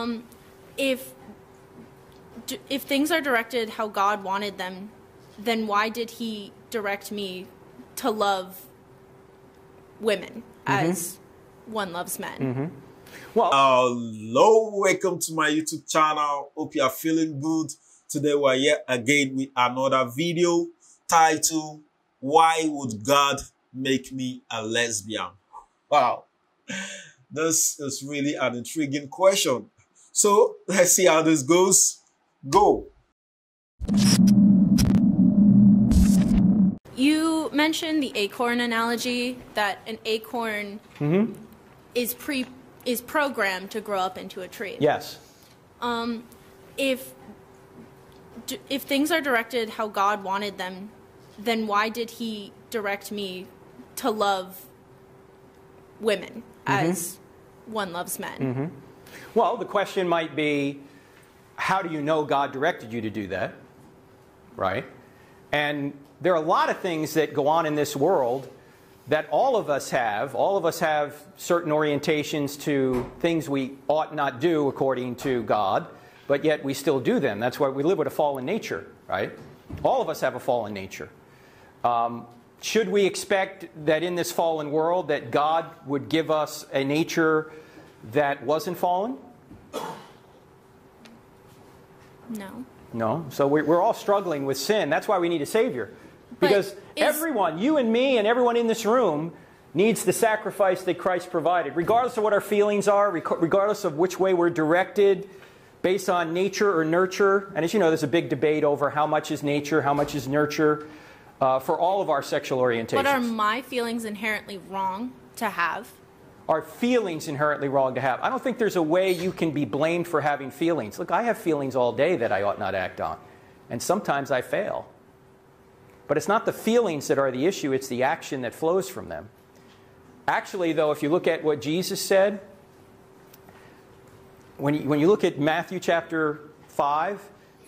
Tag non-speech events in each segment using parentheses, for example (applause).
Um, if if things are directed how God wanted them, then why did He direct me to love women as one loves men? Well, Hello, welcome to my YouTube channel. Hope you are feeling good. Today we're here again with another video titled Why Would God Make Me a Lesbian? Wow, (laughs) this is really an intriguing question. So let's see how this goes. Go. You mentioned the acorn analogy that an acorn mm-hmm. is pre is programmed to grow up into a tree. yes. Um, if if things are directed how God wanted them, then why did He direct me to love women mm-hmm. as one loves men? Mm-hmm. Well, the question might be how do you know God directed you to do that? Right? And there are a lot of things that go on in this world that all of us have. All of us have certain orientations to things we ought not do according to God, but yet we still do them. That's why we live with a fallen nature, right? All of us have a fallen nature. Um, should we expect that in this fallen world that God would give us a nature that wasn't fallen? No. No. So we're, we're all struggling with sin. That's why we need a Savior. Because is- everyone, you and me and everyone in this room, needs the sacrifice that Christ provided, regardless of what our feelings are, regardless of which way we're directed, based on nature or nurture. And as you know, there's a big debate over how much is nature, how much is nurture, uh, for all of our sexual orientations. But are my feelings inherently wrong to have? Are feelings inherently wrong to have? I don't think there's a way you can be blamed for having feelings. Look, I have feelings all day that I ought not act on, and sometimes I fail. But it's not the feelings that are the issue, it's the action that flows from them. Actually, though, if you look at what Jesus said, when you, when you look at Matthew chapter 5,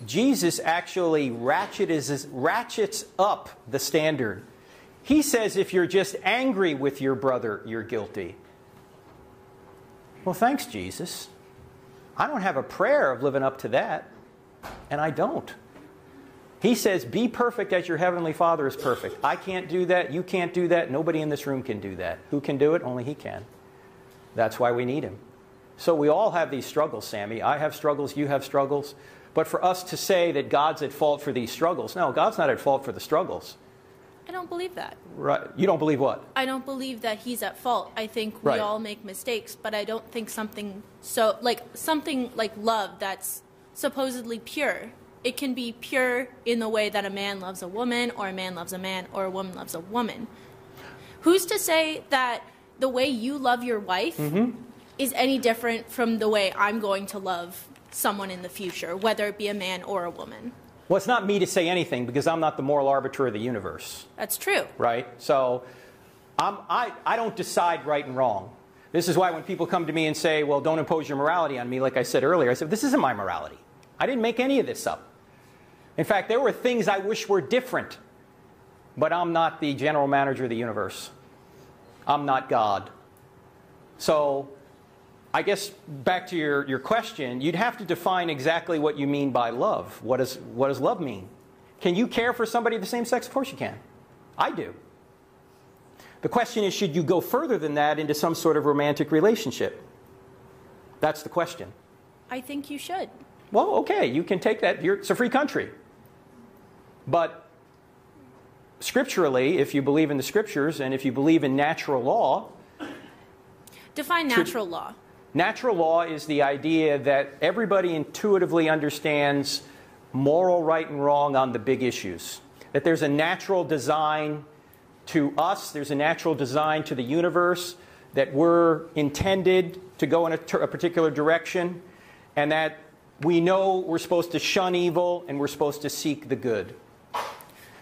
Jesus actually ratchets, ratchets up the standard. He says if you're just angry with your brother, you're guilty. Well, thanks, Jesus. I don't have a prayer of living up to that, and I don't. He says, Be perfect as your heavenly Father is perfect. I can't do that. You can't do that. Nobody in this room can do that. Who can do it? Only He can. That's why we need Him. So we all have these struggles, Sammy. I have struggles, you have struggles. But for us to say that God's at fault for these struggles, no, God's not at fault for the struggles. I don't believe that. Right? You don't believe what? I don't believe that he's at fault. I think we Right. all make mistakes, but I don't think something so like something like love that's supposedly pure. It can be pure in the way that a man loves a woman or a man loves a man or a woman loves a woman. Who's to say that the way you love your wife Mm-hmm. is any different from the way I'm going to love someone in the future, whether it be a man or a woman? Well, it's not me to say anything because I'm not the moral arbiter of the universe. That's true. right? So I'm, I, I don't decide right and wrong. This is why when people come to me and say, well, don't impose your morality on me, like I said earlier, I said, this isn't my morality. I didn't make any of this up. In fact, there were things I wish were different, but I'm not the general manager of the universe. I'm not God. So I guess back to your, your question, you'd have to define exactly what you mean by love. What, is, what does love mean? Can you care for somebody of the same sex? Of course you can. I do. The question is should you go further than that into some sort of romantic relationship? That's the question. I think you should. Well, okay, you can take that. You're, it's a free country. But scripturally, if you believe in the scriptures and if you believe in natural law, Define natural law. Natural law is the idea that everybody intuitively understands moral right and wrong on the big issues. That there's a natural design to us, there's a natural design to the universe, that we're intended to go in a, a particular direction, and that we know we're supposed to shun evil and we're supposed to seek the good.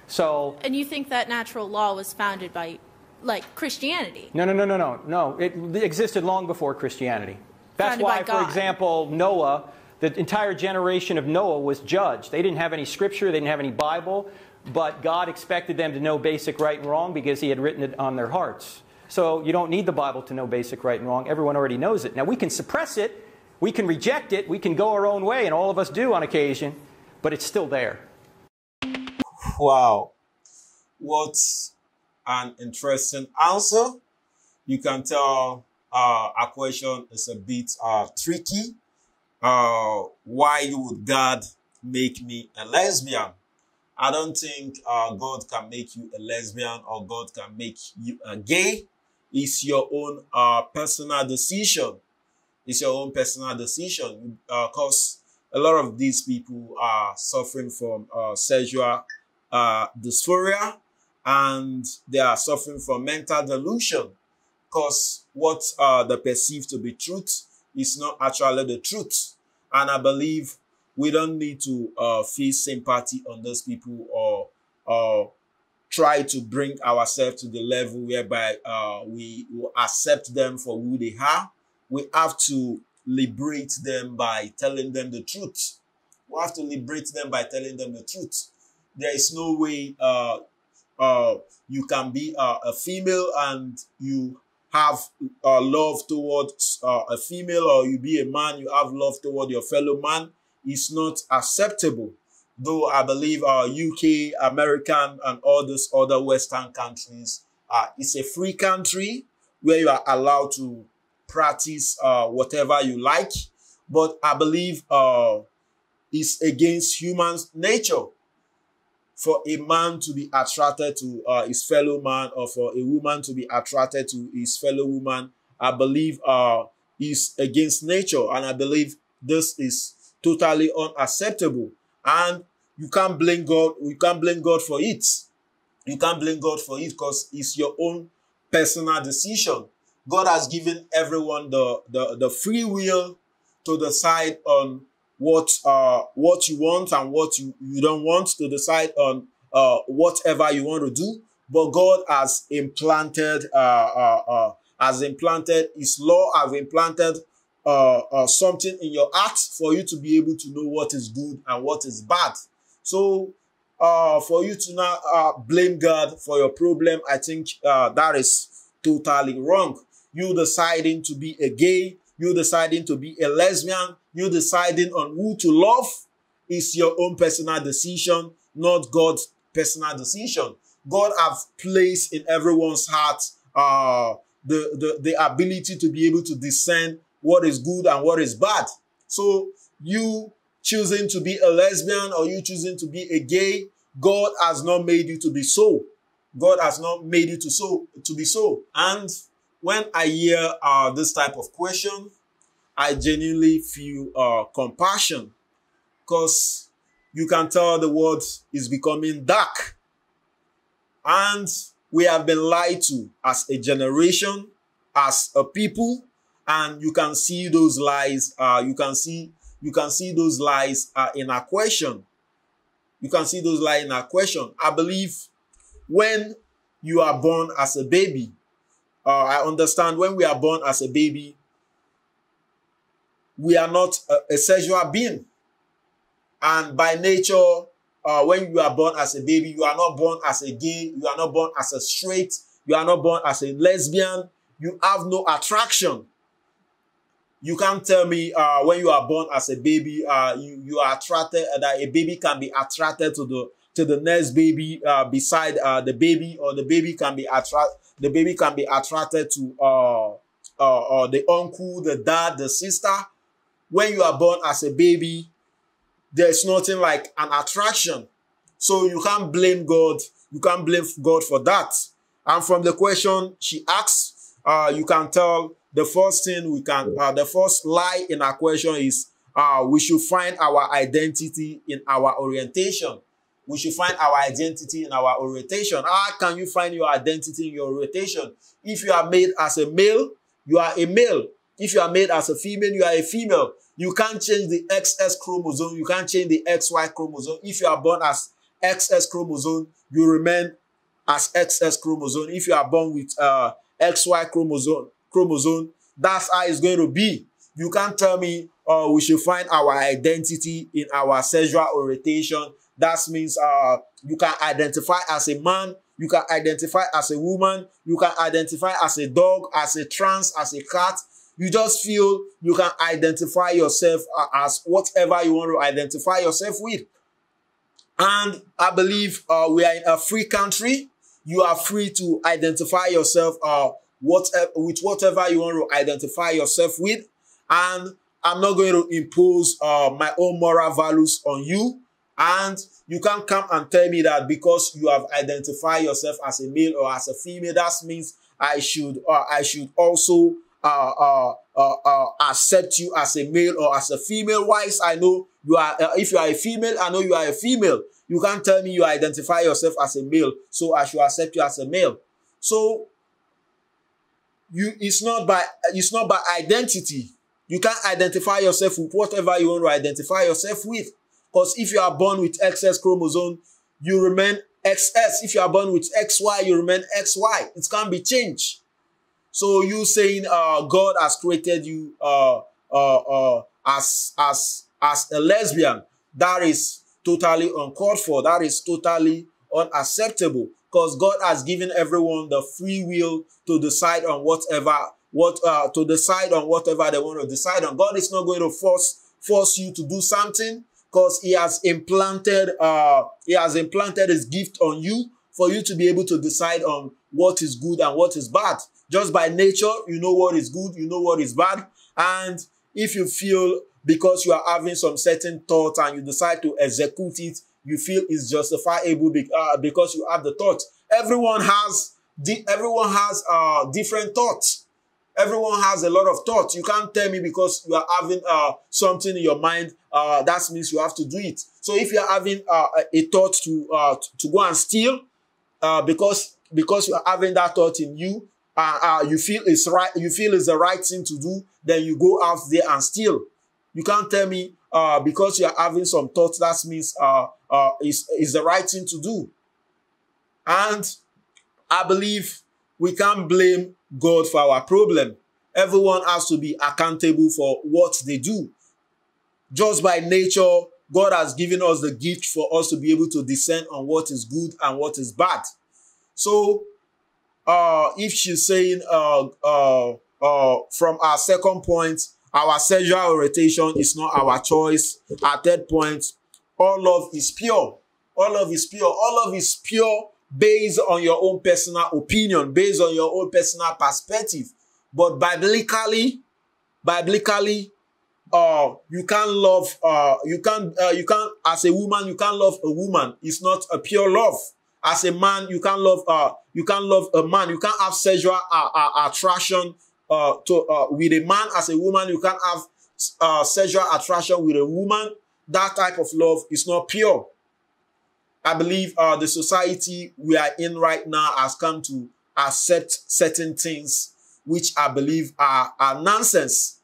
So, And you think that natural law was founded by, like, Christianity? No, no, no, no, no, no. It existed long before Christianity. That's Founded why, for God. example, Noah, the entire generation of Noah was judged. They didn't have any scripture, they didn't have any Bible, but God expected them to know basic right and wrong because He had written it on their hearts. So you don't need the Bible to know basic right and wrong. Everyone already knows it. Now we can suppress it We can reject it, we can go our own way, and all of us do on occasion, but it's still there. Wow. What an interesting answer. You can tell uh, our question is a bit uh, tricky. Uh, why would God make me a lesbian? I don't think uh, God can make you a lesbian or God can make you a gay. It's your own uh, personal decision. It's your own personal decision. Because uh, a lot of these people are suffering from uh, sexual uh, dysphoria and they are suffering from mental delusion because what uh, they perceive to be truth is not actually the truth. And I believe we don't need to uh, feel sympathy on those people or or try to bring ourselves to the level whereby uh, we will accept them for who they are. We have to liberate them by telling them the truth. We have to liberate them by telling them the truth. There is no way uh, uh, you can be uh, a female and you have uh, love towards uh, a female or you be a man, you have love toward your fellow man is not acceptable. Though I believe our UK, American, and all those other Western countries, uh, it's a free country where you are allowed to practice uh, whatever you like. But I believe uh, it's against human nature for a man to be attracted to uh, his fellow man or for a woman to be attracted to his fellow woman. I believe uh, is against nature. And I believe this is totally unacceptable. And you can't blame God. You can't blame God for it. You can't blame God for it because it's your own personal decision. God has given everyone the, the, the free will to decide on what uh what you want and what you, you don't want to decide on uh whatever you want to do. But God has implanted uh, uh, uh has implanted his law, has implanted uh, uh, something in your heart for you to be able to know what is good and what is bad. So, uh, for you to not uh, blame God for your problem, I think uh, that is totally wrong. You deciding to be a gay, you deciding to be a lesbian, you deciding on who to love is your own personal decision, not God's personal decision. God has placed in everyone's heart uh, the, the, the ability to be able to discern what is good and what is bad. So you choosing to be a lesbian or you choosing to be a gay, God has not made you to be so. God has not made you to so to be so. And when I hear uh, this type of question, I genuinely feel uh, compassion because you can tell the world is becoming dark. And we have been lied to as a generation, as a people, and you can see those lies uh you can see you can see those lies uh, in our question you can see those lies in our question i believe when you are born as a baby uh, i understand when we are born as a baby we are not a, a sexual being and by nature uh, when you are born as a baby you are not born as a gay you are not born as a straight you are not born as a lesbian you have no attraction you can't tell me uh, when you are born as a baby, uh, you, you are attracted, uh, that a baby can be attracted to the to the next baby uh, beside uh, the baby, or the baby can be attract the baby can be attracted to uh, uh, the uncle, the dad, the sister. When you are born as a baby, there's nothing like an attraction. So you can't blame God. You can't blame God for that. And from the question she asks, uh, you can tell the first thing we can, uh, the first lie in our question is uh, we should find our identity in our orientation. We should find our identity in our orientation. How can you find your identity in your orientation? If you are made as a male, you are a male. If you are made as a female, you are a female. You can't change the XX chromosome. You can't change the XY chromosome. If you are born as XX chromosome, you remain as XX chromosome. If you are born with uh, XY chromosome, chromosome, that's how it's going to be. You can't tell me uh, we should find our identity in our sexual orientation. That means uh, you can identify as a man, you can identify as a woman, you can identify as a dog, as a trans, as a cat. You just feel you can identify yourself as whatever you want to identify yourself with. And I believe uh, we are in a free country. You are free to identify yourself uh, whatever, with whatever you want to identify yourself with. And I'm not going to impose uh, my own moral values on you. And you can't come and tell me that because you have identified yourself as a male or as a female, that means I should uh, I should also uh, uh, uh, uh, accept you as a male or as a female. Wise, I know you are. Uh, if you are a female, I know you are a female. You can't tell me you identify yourself as a male, so I should accept you as a male. So you, it's not by it's not by identity. You can't identify yourself with whatever you want to identify yourself with. Because if you are born with XS chromosome, you remain XS. If you are born with XY, you remain XY. It can't be changed. So you saying uh, God has created you uh, uh, uh, as as as a lesbian, that is totally uncalled for. That is totally unacceptable because God has given everyone the free will to decide on whatever what uh, to decide on whatever they want to decide on. God is not going to force force you to do something because he has implanted uh he has implanted his gift on you for you to be able to decide on what is good and what is bad just by nature you know what is good you know what is bad and if you feel because you are having some certain thoughts and you decide to execute it you feel it's justifiable uh, because you have the thought everyone has everyone has uh different thoughts Everyone has a lot of thoughts. You can't tell me because you are having uh, something in your mind, uh, that means you have to do it. So if you're having uh, a thought to uh, to go and steal, uh, because because you are having that thought in you, uh, uh, you feel it's right, you feel it's the right thing to do, then you go out there and steal. You can't tell me uh, because you are having some thoughts, that means uh, uh, is the right thing to do. And I believe we can't blame God for our problem. Everyone has to be accountable for what they do. Just by nature, God has given us the gift for us to be able to discern on what is good and what is bad. So, uh, if she's saying uh, uh, uh, from our second point, our sexual orientation is not our choice. Our third point, all love is pure. All love is pure. All love is pure based on your own personal opinion, based on your own personal perspective. But biblically, biblically, uh, you can't love, uh, you can't, uh, you can't, as a woman, you can't love a woman. It's not a pure love. As a man, you can't love, uh, you can't love a man. You can't have sexual uh, uh, attraction uh, to, uh, with a man. As a woman, you can't have uh, sexual attraction with a woman. That type of love is not pure. I believe uh, the society we are in right now has come to accept certain things which I believe are, are nonsense.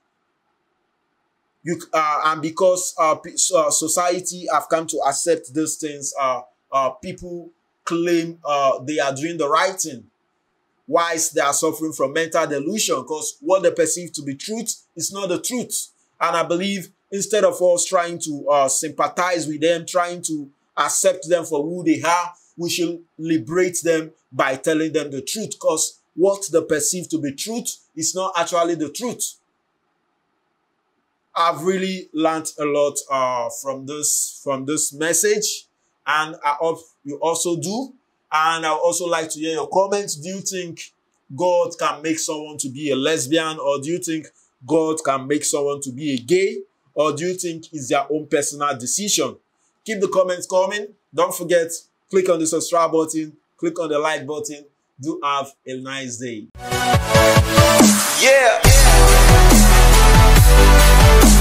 You uh, and because uh, uh, society have come to accept these things, uh, uh, people claim uh, they are doing the right thing, whilst they are suffering from mental delusion because what they perceive to be truth is not the truth. And I believe instead of us trying to uh, sympathize with them, trying to accept them for who they are. We should liberate them by telling them the truth because what they perceive to be truth is not actually the truth. I've really learned a lot uh, from this from this message, and I hope you also do. And I would also like to hear your comments. Do you think God can make someone to be a lesbian? Or do you think God can make someone to be a gay? Or do you think it's their own personal decision? Keep the comments coming. Don't forget, click on the subscribe button, click on the like button. Do have a nice day. Yeah. yeah.